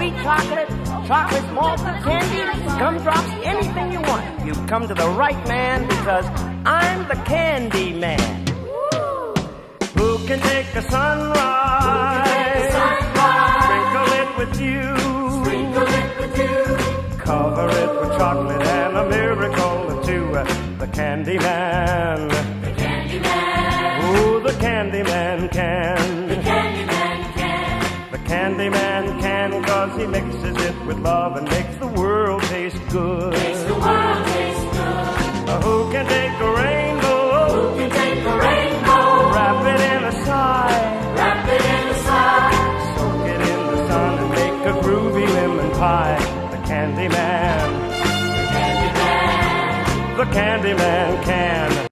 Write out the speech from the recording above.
sweet chocolate, chocolate malted candy, gumdrops, anything you want. You've come to the right man because I'm the candy man. Who can take a sunrise? Sprinkle it with you. Cover it with chocolate and a miracle or two. The candy man. The candy man. The candy man can cause he mixes it with love and makes the world taste good. Uh, Who can take a rainbow? Wrap it in a sigh. Soak it in the sun and make a groovy lemon pie. The candy man. The candy man can.